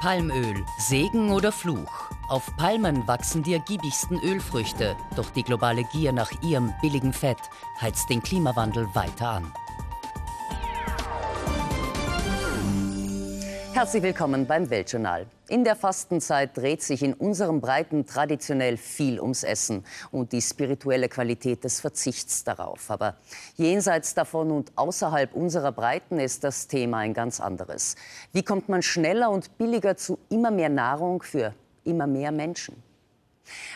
Palmöl, Segen oder Fluch? Auf Palmen wachsen die ergiebigsten Ölfrüchte, doch die globale Gier nach ihrem billigen Fett heizt den Klimawandel weiter an. Herzlich willkommen beim Weltjournal. In der Fastenzeit dreht sich in unserem Breiten traditionell viel ums Essen und die spirituelle Qualität des Verzichts darauf. Aber jenseits davon und außerhalb unserer Breiten ist das Thema ein ganz anderes. Wie kommt man schneller und billiger zu immer mehr Nahrung für immer mehr Menschen?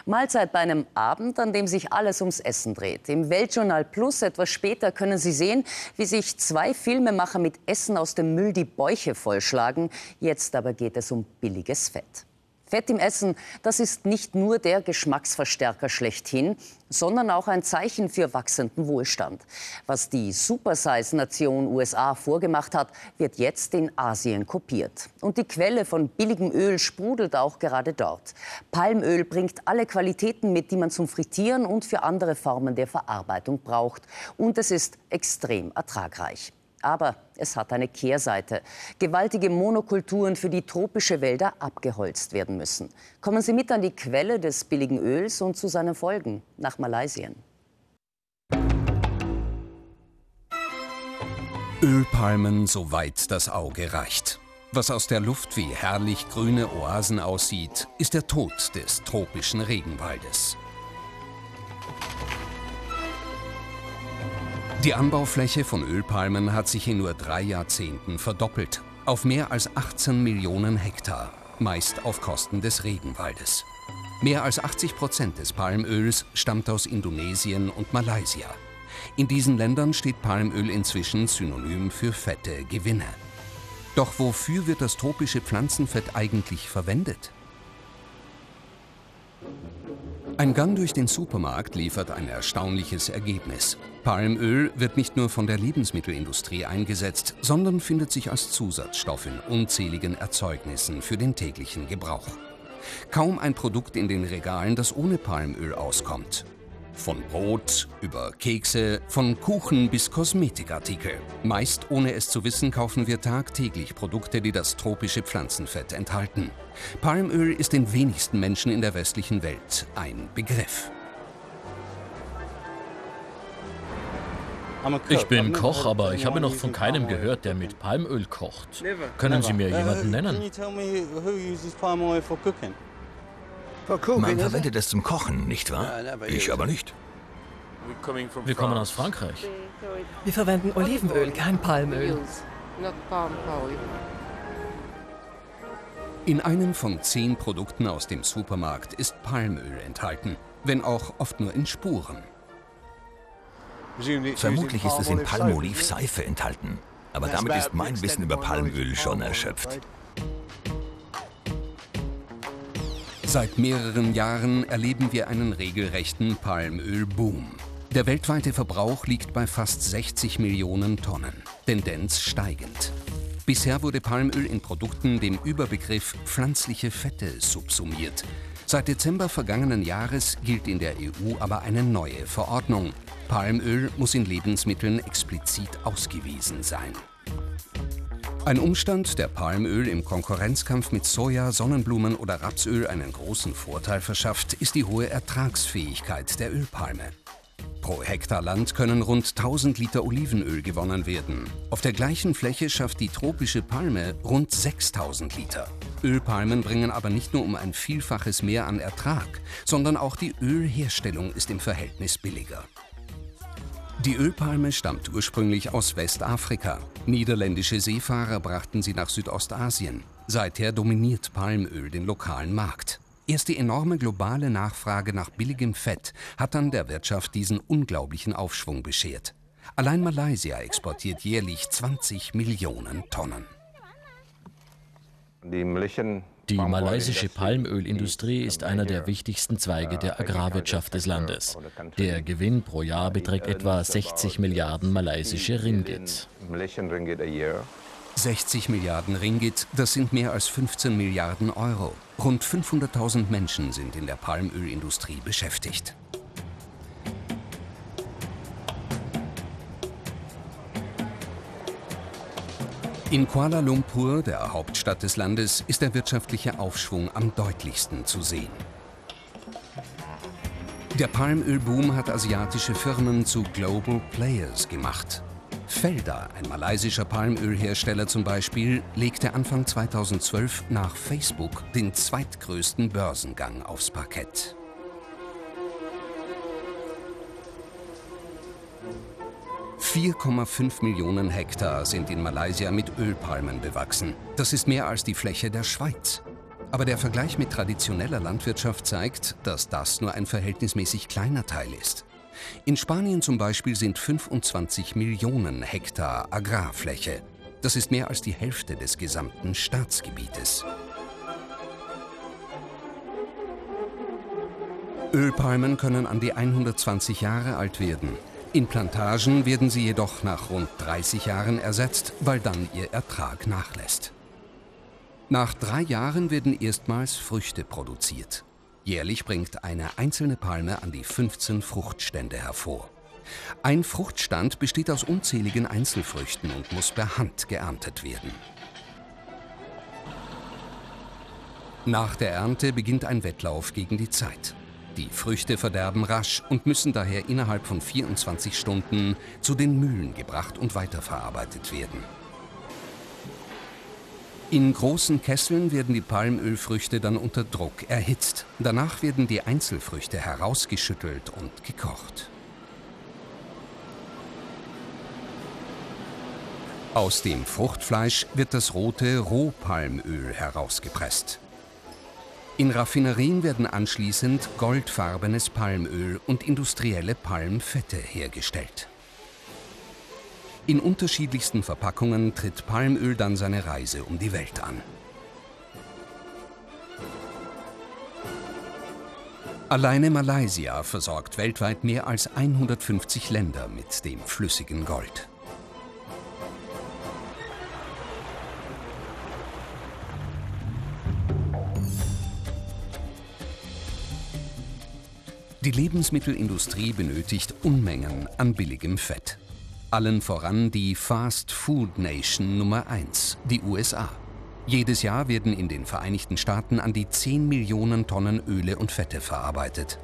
Mahlzeit bei einem Abend, an dem sich alles ums Essen dreht. Im Weltjournal Plus etwas später können Sie sehen, wie sich zwei Filmemacher mit Essen aus dem Müll die Bäuche vollschlagen. Jetzt aber geht es um billiges Fett. Fett im Essen, das ist nicht nur der Geschmacksverstärker schlechthin, sondern auch ein Zeichen für wachsenden Wohlstand. Was die Supersize-Nation USA vorgemacht hat, wird jetzt in Asien kopiert. Und die Quelle von billigem Öl sprudelt auch gerade dort. Palmöl bringt alle Qualitäten mit, die man zum Frittieren und für andere Formen der Verarbeitung braucht. Und es ist extrem ertragreich. Aber es hat eine Kehrseite. Gewaltige Monokulturen, für die tropische Wälder abgeholzt werden müssen. Kommen Sie mit an die Quelle des billigen Öls und zu seinen Folgen nach Malaysia. Ölpalmen, soweit das Auge reicht. Was aus der Luft wie herrlich grüne Oasen aussieht, ist der Tod des tropischen Regenwaldes. Die Anbaufläche von Ölpalmen hat sich in nur drei Jahrzehnten verdoppelt, auf mehr als 18 Millionen Hektar, meist auf Kosten des Regenwaldes. Mehr als 80 Prozent des Palmöls stammt aus Indonesien und Malaysia. In diesen Ländern steht Palmöl inzwischen synonym für fette Gewinne. Doch wofür wird das tropische Pflanzenfett eigentlich verwendet? Ein Gang durch den Supermarkt liefert ein erstaunliches Ergebnis. Palmöl wird nicht nur von der Lebensmittelindustrie eingesetzt, sondern findet sich als Zusatzstoff in unzähligen Erzeugnissen für den täglichen Gebrauch. Kaum ein Produkt in den Regalen, das ohne Palmöl auskommt. Von Brot über Kekse, von Kuchen bis Kosmetikartikel. Meist ohne es zu wissen, kaufen wir tagtäglich Produkte, die das tropische Pflanzenfett enthalten. Palmöl ist den wenigsten Menschen in der westlichen Welt ein Begriff. Ich bin Koch, aber ich habe noch von keinem gehört, der mit Palmöl kocht. Können Sie mir jemanden nennen? Man verwendet es zum Kochen, nicht wahr? Ich aber nicht. Wir kommen aus Frankreich. Wir verwenden Olivenöl, kein Palmöl. In einem von zehn Produkten aus dem Supermarkt ist Palmöl enthalten, wenn auch oft nur in Spuren. Vermutlich ist es in Palmolivseife enthalten. Aber damit ist mein Wissen über Palmöl schon erschöpft. Seit mehreren Jahren erleben wir einen regelrechten Palmölboom. Der weltweite Verbrauch liegt bei fast 60 Millionen Tonnen, Tendenz steigend. Bisher wurde Palmöl in Produkten dem Überbegriff pflanzliche Fette subsumiert. Seit Dezember vergangenen Jahres gilt in der EU aber eine neue Verordnung. Palmöl muss in Lebensmitteln explizit ausgewiesen sein. Ein Umstand, der Palmöl im Konkurrenzkampf mit Soja, Sonnenblumen oder Rapsöl einen großen Vorteil verschafft, ist die hohe Ertragsfähigkeit der Ölpalme. Pro Hektar Land können rund 1000 Liter Olivenöl gewonnen werden. Auf der gleichen Fläche schafft die tropische Palme rund 6000 Liter. Ölpalmen bringen aber nicht nur um ein Vielfaches mehr an Ertrag, sondern auch die Ölherstellung ist im Verhältnis billiger. Die Ölpalme stammt ursprünglich aus Westafrika. Niederländische Seefahrer brachten sie nach Südostasien. Seither dominiert Palmöl den lokalen Markt. Erst die enorme globale Nachfrage nach billigem Fett hat dann der Wirtschaft diesen unglaublichen Aufschwung beschert. Allein Malaysia exportiert jährlich 20 Millionen Tonnen. Die die malaysische Palmölindustrie ist einer der wichtigsten Zweige der Agrarwirtschaft des Landes. Der Gewinn pro Jahr beträgt etwa 60 Milliarden malaysische Ringgit. 60 Milliarden Ringgit, das sind mehr als 15 Milliarden Euro. Rund 500.000 Menschen sind in der Palmölindustrie beschäftigt. In Kuala Lumpur, der Hauptstadt des Landes, ist der wirtschaftliche Aufschwung am deutlichsten zu sehen. Der Palmölboom hat asiatische Firmen zu Global Players gemacht. Felda, ein malaysischer Palmölhersteller zum Beispiel, legte Anfang 2012 nach Facebook den zweitgrößten Börsengang aufs Parkett. ...4,5 Millionen Hektar sind in Malaysia mit Ölpalmen bewachsen. Das ist mehr als die Fläche der Schweiz. Aber der Vergleich mit traditioneller Landwirtschaft zeigt, dass das nur ein verhältnismäßig kleiner Teil ist. In Spanien zum Beispiel sind 25 Millionen Hektar Agrarfläche. Das ist mehr als die Hälfte des gesamten Staatsgebietes. Ölpalmen können an die 120 Jahre alt werden. In Plantagen werden sie jedoch nach rund 30 Jahren ersetzt, weil dann ihr Ertrag nachlässt. Nach drei Jahren werden erstmals Früchte produziert. Jährlich bringt eine einzelne Palme an die 15 Fruchtstände hervor. Ein Fruchtstand besteht aus unzähligen Einzelfrüchten und muss per Hand geerntet werden. Nach der Ernte beginnt ein Wettlauf gegen die Zeit. Die Früchte verderben rasch und müssen daher innerhalb von 24 Stunden zu den Mühlen gebracht und weiterverarbeitet werden. In großen Kesseln werden die Palmölfrüchte dann unter Druck erhitzt. Danach werden die Einzelfrüchte herausgeschüttelt und gekocht. Aus dem Fruchtfleisch wird das rote Rohpalmöl herausgepresst. In Raffinerien werden anschließend goldfarbenes Palmöl und industrielle Palmfette hergestellt. In unterschiedlichsten Verpackungen tritt Palmöl dann seine Reise um die Welt an. Alleine Malaysia versorgt weltweit mehr als 150 Länder mit dem flüssigen Gold. Die Lebensmittelindustrie benötigt Unmengen an billigem Fett. Allen voran die Fast Food Nation Nummer 1, die USA. Jedes Jahr werden in den Vereinigten Staaten an die 10 Millionen Tonnen Öle und Fette verarbeitet.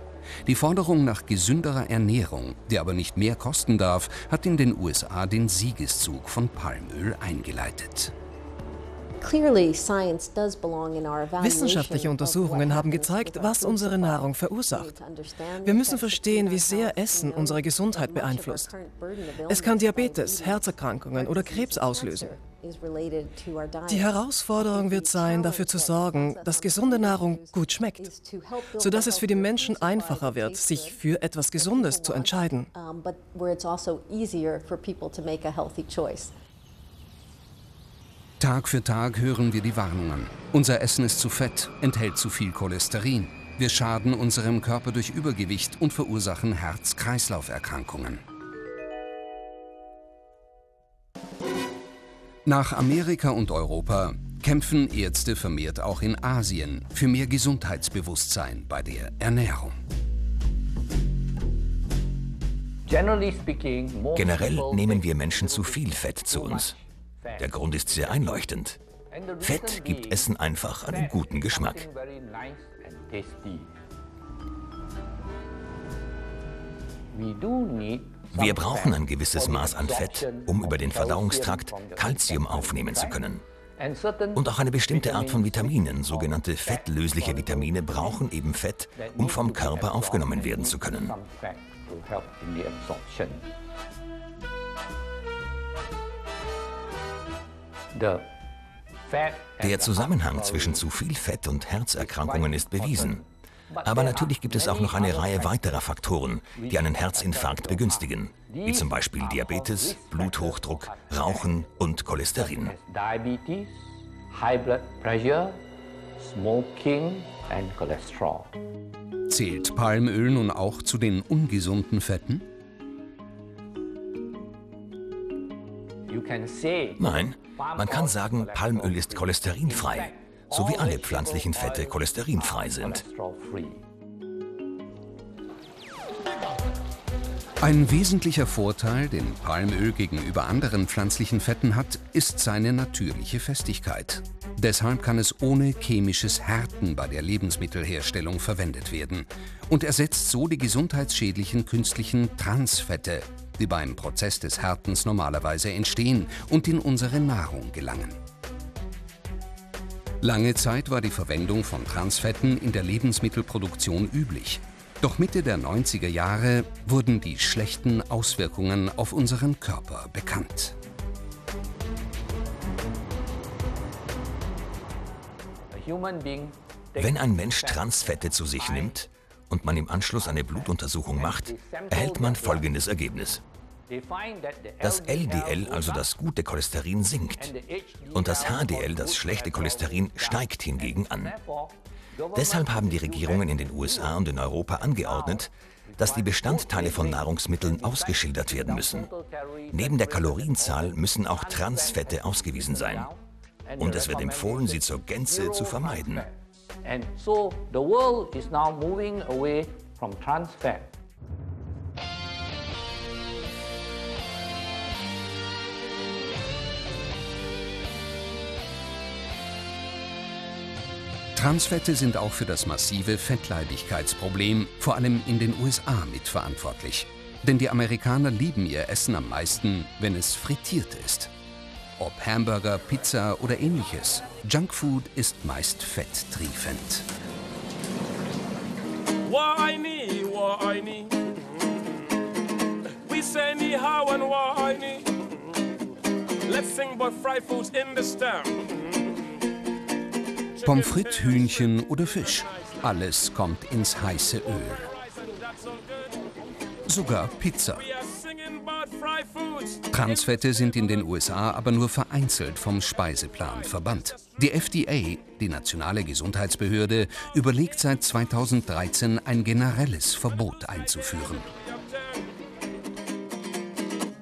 Die Forderung nach gesünderer Ernährung, die aber nicht mehr kosten darf, hat in den USA den Siegeszug von Palmöl eingeleitet. Wissenschaftliche Untersuchungen haben gezeigt, was unsere Nahrung verursacht. Wir müssen verstehen, wie sehr Essen unsere Gesundheit beeinflusst. Es kann Diabetes, Herzerkrankungen oder Krebs auslösen. Die Herausforderung wird sein, dafür zu sorgen, dass gesunde Nahrung gut schmeckt, sodass es für die Menschen einfacher wird, sich für etwas Gesundes zu entscheiden. Tag für Tag hören wir die Warnungen. Unser Essen ist zu fett, enthält zu viel Cholesterin. Wir schaden unserem Körper durch Übergewicht und verursachen Herz-Kreislauf-Erkrankungen. Nach Amerika und Europa kämpfen Ärzte vermehrt auch in Asien für mehr Gesundheitsbewusstsein bei der Ernährung. Generell nehmen wir Menschen zu viel Fett zu uns. Der Grund ist sehr einleuchtend. Fett gibt Essen einfach einen guten Geschmack. Wir brauchen ein gewisses Maß an Fett, um über den Verdauungstrakt Kalzium aufnehmen zu können. Und auch eine bestimmte Art von Vitaminen, sogenannte fettlösliche Vitamine, brauchen eben Fett, um vom Körper aufgenommen werden zu können. Der Zusammenhang zwischen zu viel Fett und Herzerkrankungen ist bewiesen. Aber natürlich gibt es auch noch eine Reihe weiterer Faktoren, die einen Herzinfarkt begünstigen, wie zum Beispiel Diabetes, Bluthochdruck, Rauchen und Cholesterin. Zählt Palmöl nun auch zu den ungesunden Fetten? Nein, man kann sagen, Palmöl ist cholesterinfrei, so wie alle pflanzlichen Fette cholesterinfrei sind. Ein wesentlicher Vorteil, den Palmöl gegenüber anderen pflanzlichen Fetten hat, ist seine natürliche Festigkeit. Deshalb kann es ohne chemisches Härten bei der Lebensmittelherstellung verwendet werden und ersetzt so die gesundheitsschädlichen künstlichen Transfette, die beim Prozess des Härtens normalerweise entstehen und in unsere Nahrung gelangen. Lange Zeit war die Verwendung von Transfetten in der Lebensmittelproduktion üblich. Doch Mitte der 90er Jahre wurden die schlechten Auswirkungen auf unseren Körper bekannt. Wenn ein Mensch Transfette zu sich nimmt und man im Anschluss eine Blutuntersuchung macht, erhält man folgendes Ergebnis. Das LDL, also das gute Cholesterin, sinkt und das HDL, das schlechte Cholesterin, steigt hingegen an. Deshalb haben die Regierungen in den USA und in Europa angeordnet, dass die Bestandteile von Nahrungsmitteln ausgeschildert werden müssen. Neben der Kalorienzahl müssen auch Transfette ausgewiesen sein. Und es wird empfohlen, sie zur Gänze zu vermeiden. And so the world is now moving away from trans fat. Transfette sind auch für das massive Fettleibigkeitsproblem, vor allem in den USA, mitverantwortlich. Denn die Amerikaner lieben ihr Essen am meisten, wenn es frittiert ist. Ob Hamburger, Pizza oder ähnliches, Junkfood ist meist fetttriefend. Let's sing about fried foods in the town. Pommes frites, Hühnchen oder Fisch. Alles kommt ins heiße Öl. Sogar Pizza. Transfette sind in den USA aber nur vereinzelt vom Speiseplan verbannt. Die FDA, die nationale Gesundheitsbehörde, überlegt seit 2013 ein generelles Verbot einzuführen.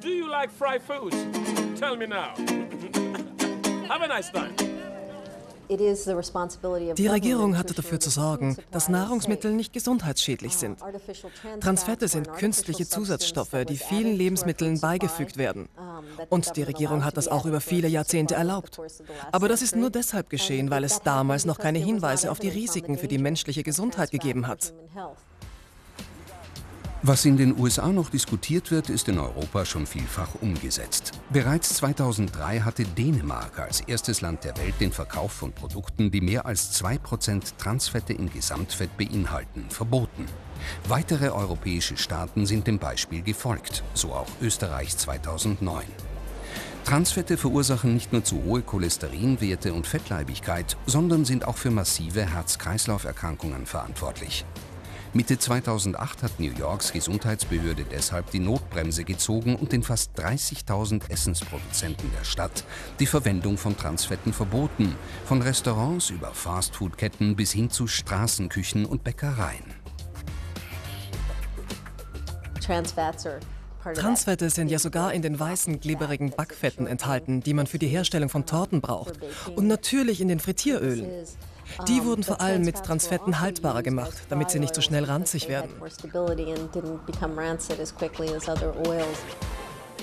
Do you like fried foods? Tell me now. Have a nice time. Die Regierung hatte dafür zu sorgen, dass Nahrungsmittel nicht gesundheitsschädlich sind. Transfette sind künstliche Zusatzstoffe, die vielen Lebensmitteln beigefügt werden. Und die Regierung hat das auch über viele Jahrzehnte erlaubt. Aber das ist nur deshalb geschehen, weil es damals noch keine Hinweise auf die Risiken für die menschliche Gesundheit gegeben hat. Was in den USA noch diskutiert wird, ist in Europa schon vielfach umgesetzt. Bereits 2003 hatte Dänemark als erstes Land der Welt den Verkauf von Produkten, die mehr als 2% Transfette im Gesamtfett beinhalten, verboten. Weitere europäische Staaten sind dem Beispiel gefolgt, so auch Österreich 2009. Transfette verursachen nicht nur zu hohe Cholesterinwerte und Fettleibigkeit, sondern sind auch für massive Herz-Kreislauf-Erkrankungen verantwortlich. Mitte 2008 hat New Yorks Gesundheitsbehörde deshalb die Notbremse gezogen und den fast 30.000 Essensproduzenten der Stadt die Verwendung von Transfetten verboten, von Restaurants über Fastfood-Ketten bis hin zu Straßenküchen und Bäckereien. Transfette sind ja sogar in den weißen, glibberigen Backfetten enthalten, die man für die Herstellung von Torten braucht. Und natürlich in den Frittierölen. Die wurden vor allem mit Transfetten haltbarer gemacht, damit sie nicht so schnell ranzig werden.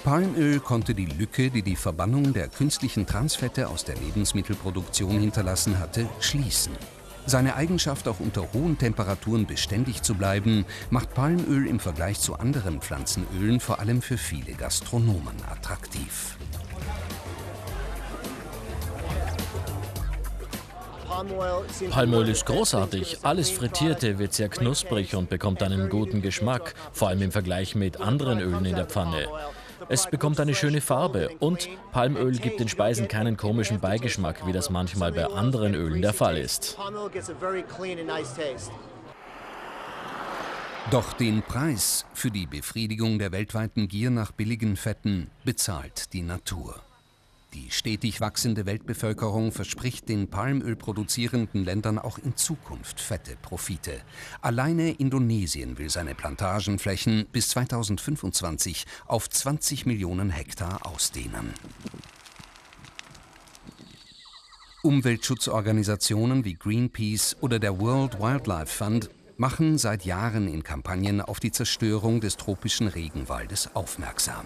Palmöl konnte die Lücke, die die Verbannung der künstlichen Transfette aus der Lebensmittelproduktion hinterlassen hatte, schließen. Seine Eigenschaft, auch unter hohen Temperaturen beständig zu bleiben, macht Palmöl im Vergleich zu anderen Pflanzenölen vor allem für viele Gastronomen attraktiv. Palmöl ist großartig. Alles Frittierte wird sehr knusprig und bekommt einen guten Geschmack, vor allem im Vergleich mit anderen Ölen in der Pfanne. Es bekommt eine schöne Farbe und Palmöl gibt den Speisen keinen komischen Beigeschmack, wie das manchmal bei anderen Ölen der Fall ist. Doch den Preis für die Befriedigung der weltweiten Gier nach billigen Fetten bezahlt die Natur. Die stetig wachsende Weltbevölkerung verspricht den Palmöl produzierenden Ländern auch in Zukunft fette Profite. Alleine Indonesien will seine Plantagenflächen bis 2025 auf 20 Millionen Hektar ausdehnen. Umweltschutzorganisationen wie Greenpeace oder der World Wildlife Fund machen seit Jahren in Kampagnen auf die Zerstörung des tropischen Regenwaldes aufmerksam.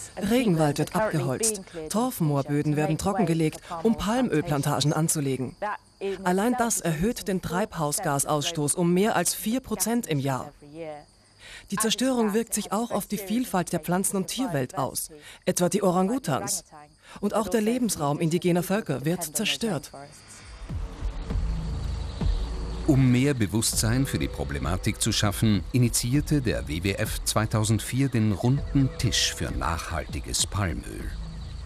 Regenwald wird abgeholzt, Torfmoorböden werden trockengelegt, um Palmölplantagen anzulegen. Allein das erhöht den Treibhausgasausstoß um mehr als 4 Prozent im Jahr. Die Zerstörung wirkt sich auch auf die Vielfalt der Pflanzen- und Tierwelt aus, etwa die Orangutans. Und auch der Lebensraum indigener Völker wird zerstört. Um mehr Bewusstsein für die Problematik zu schaffen, initiierte der WWF 2004 den Runden Tisch für nachhaltiges Palmöl.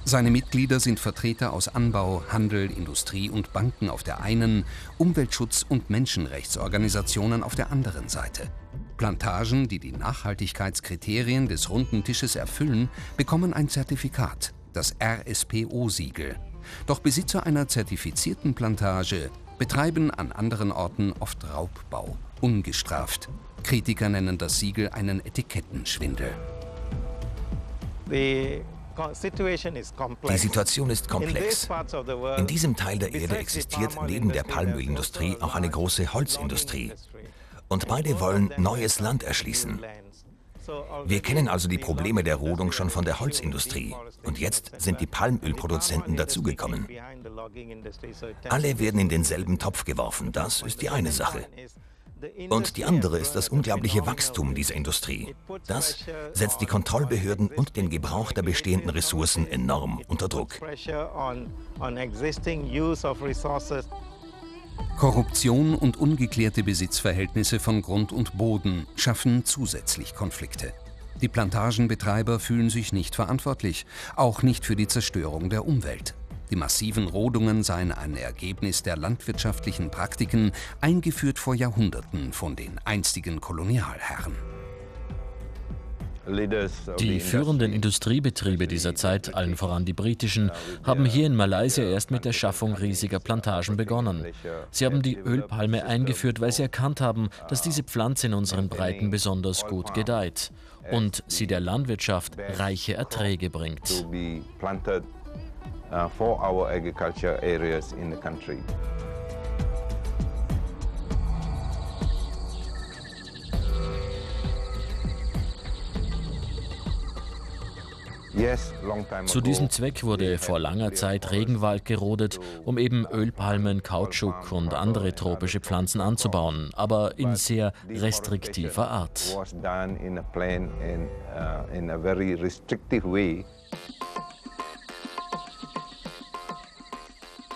Seine Mitglieder sind Vertreter aus Anbau, Handel, Industrie und Banken auf der einen, Umweltschutz- und Menschenrechtsorganisationen auf der anderen Seite. Plantagen, die die Nachhaltigkeitskriterien des Runden Tisches erfüllen, bekommen ein Zertifikat, das RSPO-Siegel. Doch Besitzer einer zertifizierten Plantage betreiben an anderen Orten oft Raubbau, ungestraft. Kritiker nennen das Siegel einen Etikettenschwindel. Die Situation ist komplex. In diesem Teil der Erde existiert neben der Palmölindustrie auch eine große Holzindustrie. Und beide wollen neues Land erschließen. Wir kennen also die Probleme der Rodung schon von der Holzindustrie. Und jetzt sind die Palmölproduzenten dazugekommen. Alle werden in denselben Topf geworfen, das ist die eine Sache. Und die andere ist das unglaubliche Wachstum dieser Industrie. Das setzt die Kontrollbehörden und den Gebrauch der bestehenden Ressourcen enorm unter Druck. Korruption und ungeklärte Besitzverhältnisse von Grund und Boden schaffen zusätzlich Konflikte. Die Plantagenbetreiber fühlen sich nicht verantwortlich, auch nicht für die Zerstörung der Umwelt. Die massiven Rodungen seien ein Ergebnis der landwirtschaftlichen Praktiken, eingeführt vor Jahrhunderten von den einstigen Kolonialherren. Die führenden Industriebetriebe dieser Zeit, allen voran die britischen, haben hier in Malaysia erst mit der Schaffung riesiger Plantagen begonnen. Sie haben die Ölpalme eingeführt, weil sie erkannt haben, dass diese Pflanze in unseren Breiten besonders gut gedeiht und sie der Landwirtschaft reiche Erträge bringt. Uh, for our agriculture areas in the country. Zu diesem Zweck wurde vor langer Zeit Regenwald gerodet, um eben Ölpalmen, Kautschuk und andere tropische Pflanzen anzubauen, aber in sehr restriktiver Art.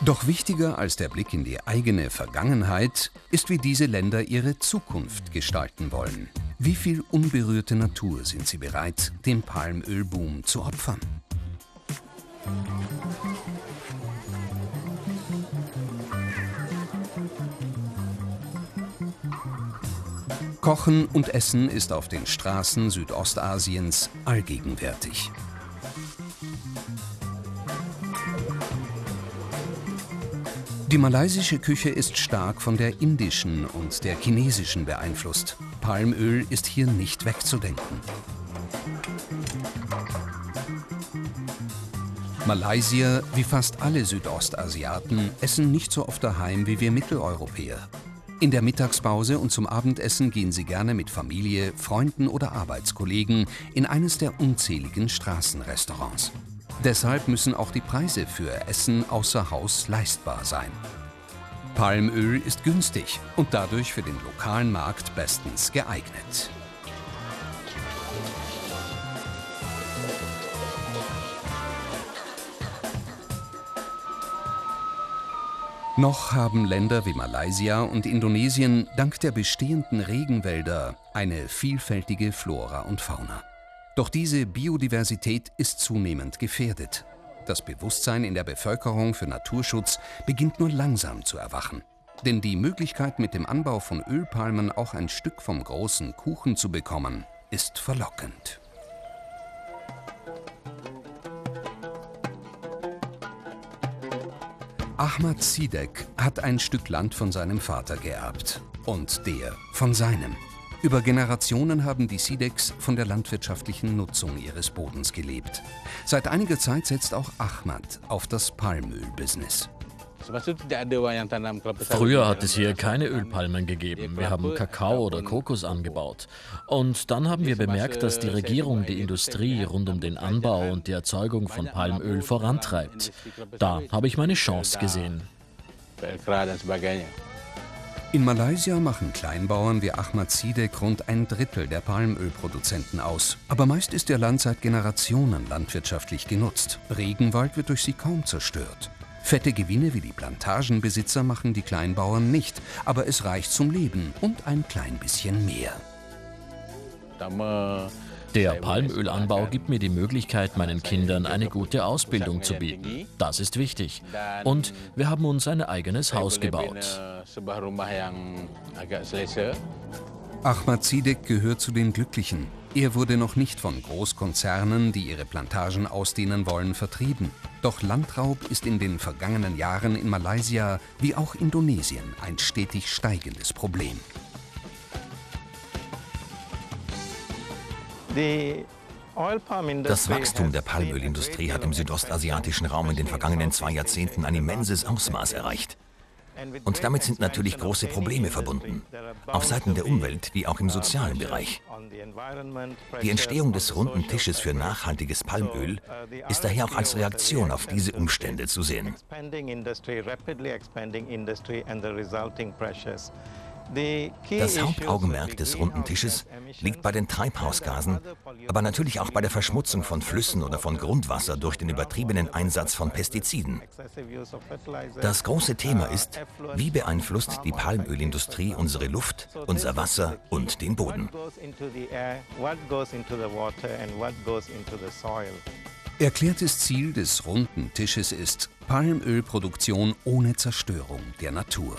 Doch wichtiger als der Blick in die eigene Vergangenheit ist, wie diese Länder ihre Zukunft gestalten wollen. Wie viel unberührte Natur sind sie bereit, dem Palmölboom zu opfern? Kochen und Essen ist auf den Straßen Südostasiens allgegenwärtig. Die malaysische Küche ist stark von der indischen und der chinesischen beeinflusst. Palmöl ist hier nicht wegzudenken. Malaysier, wie fast alle Südostasiaten, essen nicht so oft daheim wie wir Mitteleuropäer. In der Mittagspause und zum Abendessen gehen sie gerne mit Familie, Freunden oder Arbeitskollegen in eines der unzähligen Straßenrestaurants. Deshalb müssen auch die Preise für Essen außer Haus leistbar sein. Palmöl ist günstig und dadurch für den lokalen Markt bestens geeignet. Noch haben Länder wie Malaysia und Indonesien dank der bestehenden Regenwälder eine vielfältige Flora und Fauna. Doch diese Biodiversität ist zunehmend gefährdet. Das Bewusstsein in der Bevölkerung für Naturschutz beginnt nur langsam zu erwachen. Denn die Möglichkeit, mit dem Anbau von Ölpalmen auch ein Stück vom großen Kuchen zu bekommen, ist verlockend. Ahmad Sidek hat ein Stück Land von seinem Vater geerbt und der von seinem. Über Generationen haben die Sideks von der landwirtschaftlichen Nutzung ihres Bodens gelebt. Seit einiger Zeit setzt auch Ahmad auf das Palmöl-Business. Früher hat es hier keine Ölpalmen gegeben. Wir haben Kakao oder Kokos angebaut. Und dann haben wir bemerkt, dass die Regierung die Industrie rund um den Anbau und die Erzeugung von Palmöl vorantreibt. Da habe ich meine Chance gesehen. In Malaysia machen Kleinbauern wie Ahmad Sidek rund ein Drittel der Palmölproduzenten aus. Aber meist ist ihr Land seit Generationen landwirtschaftlich genutzt. Regenwald wird durch sie kaum zerstört. Fette Gewinne wie die Plantagenbesitzer machen die Kleinbauern nicht, aber es reicht zum Leben und ein klein bisschen mehr. Der Palmölanbau gibt mir die Möglichkeit, meinen Kindern eine gute Ausbildung zu bieten. Das ist wichtig. Und wir haben uns ein eigenes Haus gebaut. Ahmad Sidek gehört zu den Glücklichen. Er wurde noch nicht von Großkonzernen, die ihre Plantagen ausdehnen wollen, vertrieben. Doch Landraub ist in den vergangenen Jahren in Malaysia wie auch Indonesien ein stetig steigendes Problem. Das Wachstum der Palmölindustrie hat im südostasiatischen Raum in den vergangenen zwei Jahrzehnten ein immenses Ausmaß erreicht. Und damit sind natürlich große Probleme verbunden, auf Seiten der Umwelt wie auch im sozialen Bereich. Die Entstehung des runden Tisches für nachhaltiges Palmöl ist daher auch als Reaktion auf diese Umstände zu sehen. Das Hauptaugenmerk des runden Tisches liegt bei den Treibhausgasen, aber natürlich auch bei der Verschmutzung von Flüssen oder von Grundwasser durch den übertriebenen Einsatz von Pestiziden. Das große Thema ist, wie beeinflusst die Palmölindustrie unsere Luft, unser Wasser und den Boden. Erklärtes Ziel des runden Tisches ist Palmölproduktion ohne Zerstörung der Natur.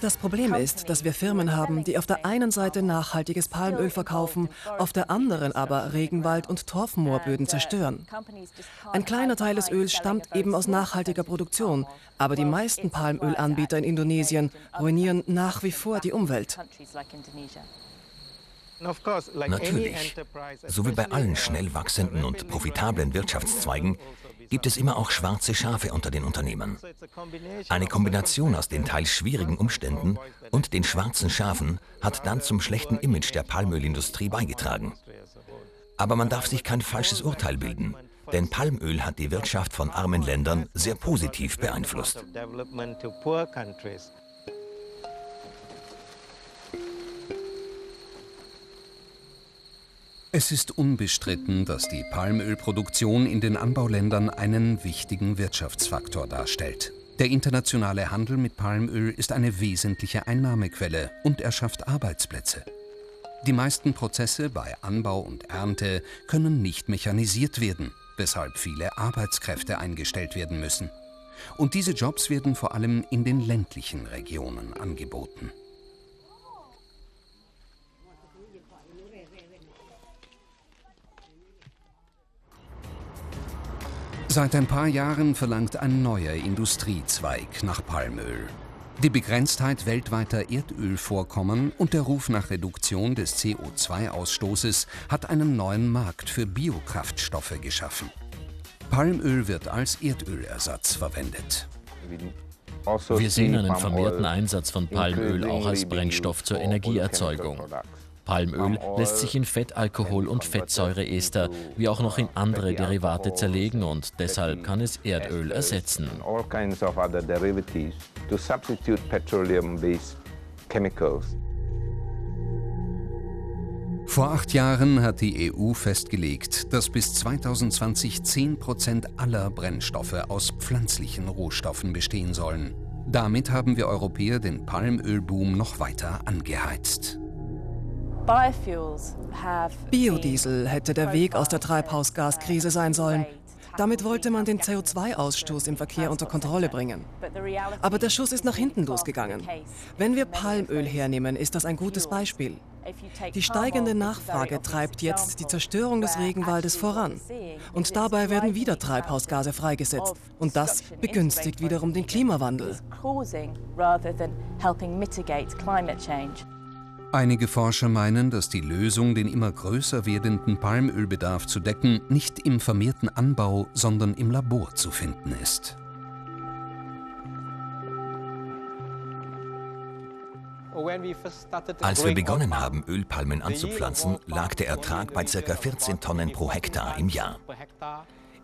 Das Problem ist, dass wir Firmen haben, die auf der einen Seite nachhaltiges Palmöl verkaufen, auf der anderen aber Regenwald- und Torfmoorböden zerstören. Ein kleiner Teil des Öls stammt eben aus nachhaltiger Produktion, aber die meisten Palmölanbieter in Indonesien ruinieren nach wie vor die Umwelt. Natürlich, so wie bei allen schnell wachsenden und profitablen Wirtschaftszweigen, gibt es immer auch schwarze Schafe unter den Unternehmen. Eine Kombination aus den teils schwierigen Umständen und den schwarzen Schafen hat dann zum schlechten Image der Palmölindustrie beigetragen. Aber man darf sich kein falsches Urteil bilden, denn Palmöl hat die Wirtschaft von armen Ländern sehr positiv beeinflusst. Es ist unbestritten, dass die Palmölproduktion in den Anbauländern einen wichtigen Wirtschaftsfaktor darstellt. Der internationale Handel mit Palmöl ist eine wesentliche Einnahmequelle und er schafft Arbeitsplätze. Die meisten Prozesse bei Anbau und Ernte können nicht mechanisiert werden, weshalb viele Arbeitskräfte eingestellt werden müssen. Und diese Jobs werden vor allem in den ländlichen Regionen angeboten. Seit ein paar Jahren verlangt ein neuer Industriezweig nach Palmöl. Die Begrenztheit weltweiter Erdölvorkommen und der Ruf nach Reduktion des CO2-Ausstoßes hat einen neuen Markt für Biokraftstoffe geschaffen. Palmöl wird als Erdölersatz verwendet. Wir sehen einen vermehrten Einsatz von Palmöl auch als Brennstoff zur Energieerzeugung. Palmöl lässt sich in Fettalkohol und Fettsäureester wie auch noch in andere Derivate zerlegen und deshalb kann es Erdöl ersetzen. Vor acht Jahren hat die EU festgelegt, dass bis 2020 10 Prozent aller Brennstoffe aus pflanzlichen Rohstoffen bestehen sollen. Damit haben wir Europäer den Palmölboom noch weiter angeheizt. Biodiesel hätte der Weg aus der Treibhausgaskrise sein sollen. Damit wollte man den CO2-Ausstoß im Verkehr unter Kontrolle bringen. Aber der Schuss ist nach hinten losgegangen. Wenn wir Palmöl hernehmen, ist das ein gutes Beispiel. Die steigende Nachfrage treibt jetzt die Zerstörung des Regenwaldes voran. Und dabei werden wieder Treibhausgase freigesetzt. Und das begünstigt wiederum den Klimawandel. Einige Forscher meinen, dass die Lösung, den immer größer werdenden Palmölbedarf zu decken, nicht im vermehrten Anbau, sondern im Labor zu finden ist. Als wir begonnen haben, Ölpalmen anzupflanzen, lag der Ertrag bei ca. 14 Tonnen pro Hektar im Jahr.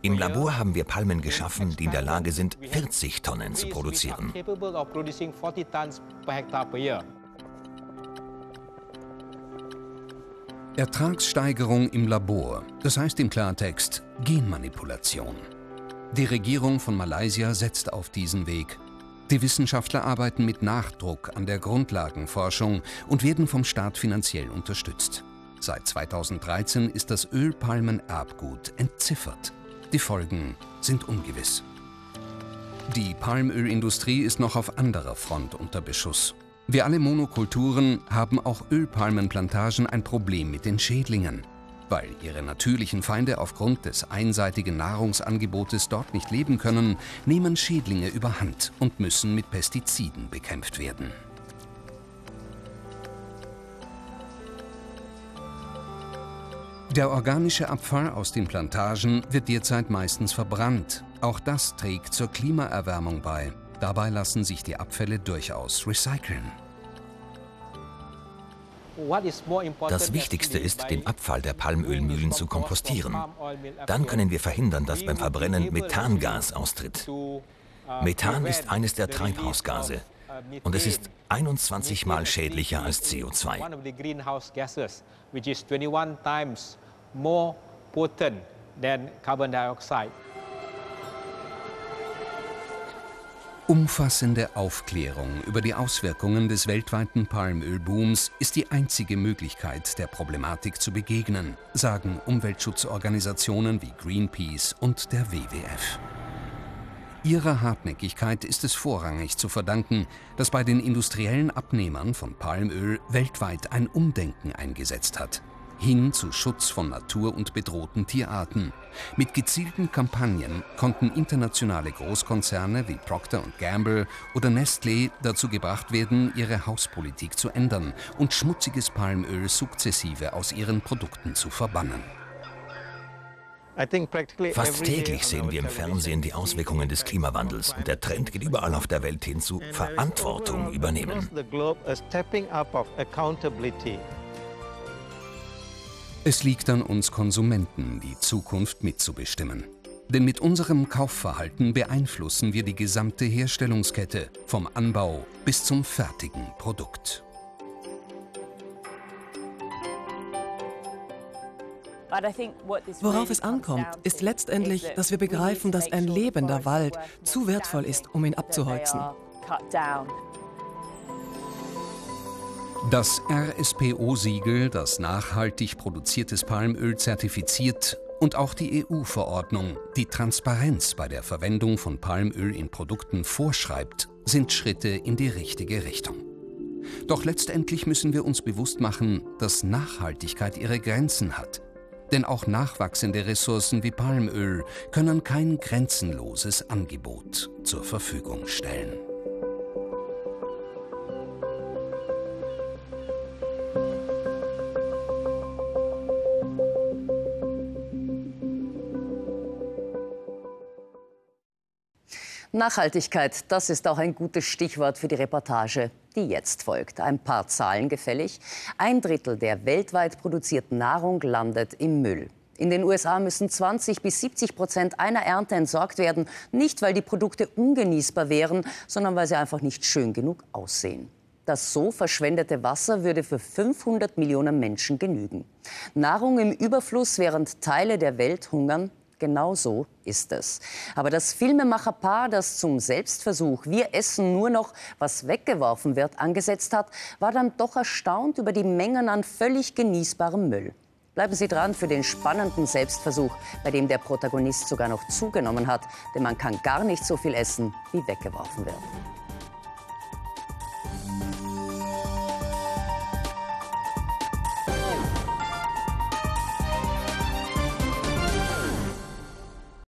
Im Labor haben wir Palmen geschaffen, die in der Lage sind, 40 Tonnen zu produzieren. Ertragssteigerung im Labor, das heißt im Klartext Genmanipulation. Die Regierung von Malaysia setzt auf diesen Weg. Die Wissenschaftler arbeiten mit Nachdruck an der Grundlagenforschung und werden vom Staat finanziell unterstützt. Seit 2013 ist das Ölpalmenerbgut entziffert. Die Folgen sind ungewiss. Die Palmölindustrie ist noch auf anderer Front unter Beschuss. Wie alle Monokulturen haben auch Ölpalmenplantagen ein Problem mit den Schädlingen. Weil ihre natürlichen Feinde aufgrund des einseitigen Nahrungsangebotes dort nicht leben können, nehmen Schädlinge überhand und müssen mit Pestiziden bekämpft werden. Der organische Abfall aus den Plantagen wird derzeit meistens verbrannt. Auch das trägt zur Klimaerwärmung bei. Dabei lassen sich die Abfälle durchaus recyceln. Das Wichtigste ist, den Abfall der Palmölmühlen zu kompostieren. Dann können wir verhindern, dass beim Verbrennen Methangas austritt. Methan ist eines der Treibhausgase und es ist 21 Mal schädlicher als CO2. Carbon dioxide. Umfassende Aufklärung über die Auswirkungen des weltweiten Palmölbooms ist die einzige Möglichkeit, der Problematik zu begegnen, sagen Umweltschutzorganisationen wie Greenpeace und der WWF. Ihrer Hartnäckigkeit ist es vorrangig zu verdanken, dass bei den industriellen Abnehmern von Palmöl weltweit ein Umdenken eingesetzt hat hin zu Schutz von Natur und bedrohten Tierarten. Mit gezielten Kampagnen konnten internationale Großkonzerne wie Procter Gamble oder Nestlé dazu gebracht werden, ihre Hauspolitik zu ändern und schmutziges Palmöl sukzessive aus ihren Produkten zu verbannen. Fast täglich sehen wir im Fernsehen die Auswirkungen des Klimawandels und der Trend geht überall auf der Welt hin zu Verantwortung übernehmen. Es liegt an uns Konsumenten, die Zukunft mitzubestimmen. Denn mit unserem Kaufverhalten beeinflussen wir die gesamte Herstellungskette, vom Anbau bis zum fertigen Produkt. Worauf es ankommt, ist letztendlich, dass wir begreifen, dass ein lebender Wald zu wertvoll ist, um ihn abzuholzen. Das RSPO-Siegel, das nachhaltig produziertes Palmöl zertifiziert, und auch die EU-Verordnung, die Transparenz bei der Verwendung von Palmöl in Produkten vorschreibt, sind Schritte in die richtige Richtung. Doch letztendlich müssen wir uns bewusst machen, dass Nachhaltigkeit ihre Grenzen hat. Denn auch nachwachsende Ressourcen wie Palmöl können kein grenzenloses Angebot zur Verfügung stellen. Nachhaltigkeit, das ist auch ein gutes Stichwort für die Reportage, die jetzt folgt. Ein paar Zahlen gefällig. Ein Drittel der weltweit produzierten Nahrung landet im Müll. In den USA müssen 20 bis 70 Prozent einer Ernte entsorgt werden, nicht weil die Produkte ungenießbar wären, sondern weil sie einfach nicht schön genug aussehen. Das so verschwendete Wasser würde für 500 Millionen Menschen genügen. Nahrung im Überfluss, während Teile der Welt hungern, Genau so ist es. Aber das Filmemacherpaar, das zum Selbstversuch Wir essen nur noch, was weggeworfen wird, angesetzt hat, war dann doch erstaunt über die Mengen an völlig genießbarem Müll. Bleiben Sie dran für den spannenden Selbstversuch, bei dem der Protagonist sogar noch zugenommen hat, denn man kann gar nicht so viel essen, wie weggeworfen wird.